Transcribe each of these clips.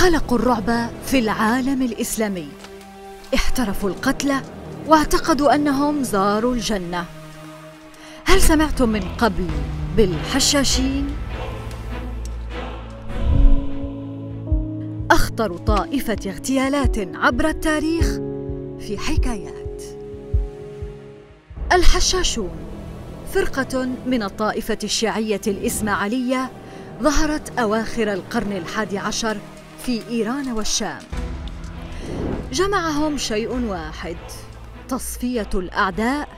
خلقوا الرعب في العالم الإسلامي. احترفوا القتل واعتقدوا أنهم زاروا الجنة. هل سمعتم من قبل بالحشاشين؟ أخطر طائفة اغتيالات عبر التاريخ في حكايات. الحشاشون فرقة من الطائفة الشيعية الإسماعيلية ظهرت أواخر القرن الحادي عشر في إيران والشام. جمعهم شيء واحد تصفية الأعداء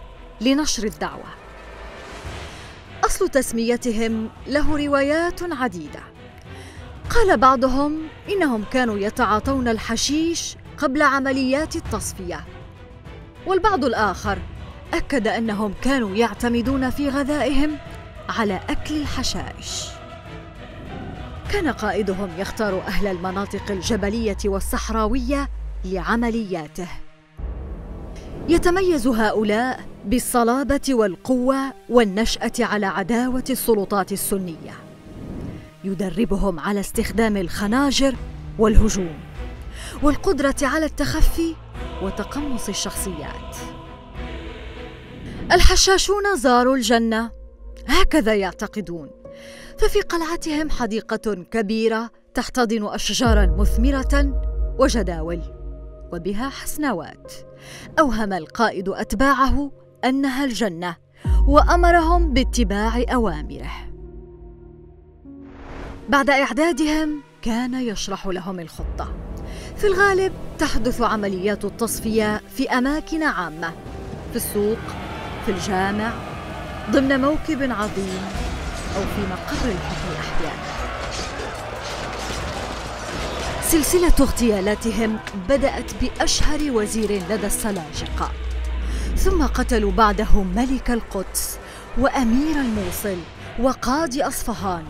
لنشر الدعوة. أصل تسميتهم له روايات عديدة. قال بعضهم إنهم كانوا يتعاطون الحشيش قبل عمليات التصفية. والبعض الآخر أكد أنهم كانوا يعتمدون في غذائهم على أكل الحشائش. كان قائدهم يختار أهل المناطق الجبلية والصحراوية لعملياته. يتميز هؤلاء بالصلابة والقوة والنشأة على عداوة السلطات السنية. يدربهم على استخدام الخناجر والهجوم والقدرة على التخفي وتقمص الشخصيات. الحشاشون زاروا الجنة. هكذا يعتقدون. ففي قلعتهم حديقة كبيرة تحتضن أشجارا مثمرة وجداول وبها حسنوات. أوهم القائد أتباعه أنها الجنة وأمرهم باتباع أوامره. بعد إعدادهم كان يشرح لهم الخطة. في الغالب تحدث عمليات التصفية في أماكن عامة في السوق في الجامع ضمن موكب عظيم. أو في مقر الحكم أحيانا سلسلة اغتيالاتهم بدأت بأشهر وزير لدى السلاجقة. ثم قتلوا بعده ملك القدس وأمير الموصل وقاضي أصفهان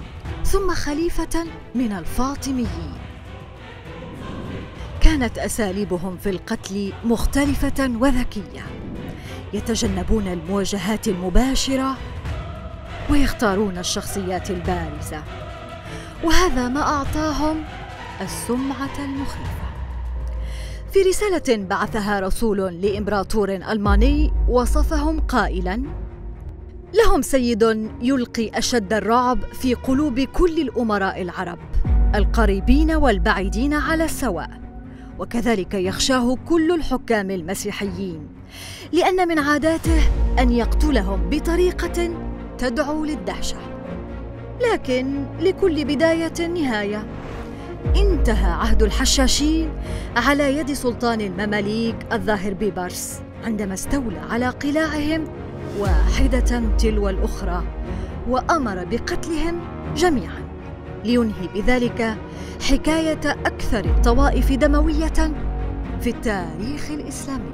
ثم خليفة من الفاطميين. كانت أساليبهم في القتل مختلفة وذكية. يتجنبون المواجهات المباشرة ويختارون الشخصيات البارزة. وهذا ما أعطاهم السمعة المخيفة. في رسالة بعثها رسول لإمبراطور ألماني وصفهم قائلا لهم سيد يلقي أشد الرعب في قلوب كل الأمراء العرب القريبين والبعيدين على السواء وكذلك يخشاه كل الحكام المسيحيين لأن من عاداته أن يقتلهم بطريقة تدعو للدهشة. لكن لكل بداية نهاية. انتهى عهد الحشاشين على يد سلطان المماليك الظاهر بيبرس عندما استولى على قلاعهم واحدة تلو الأخرى وأمر بقتلهم جميعا. لينهي بذلك حكاية أكثر الطوائف دموية في التاريخ الإسلامي.